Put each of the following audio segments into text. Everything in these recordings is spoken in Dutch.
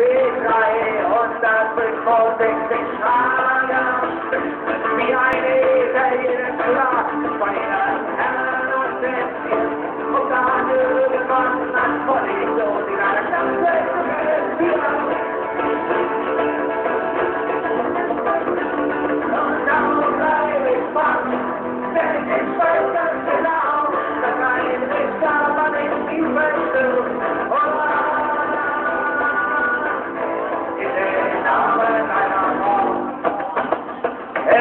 Big guy on that big folding big shine.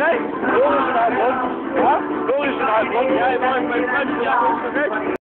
Nee, Doris is een uitbond. Ja, Doris is een uitbond. Jij maakt mijn.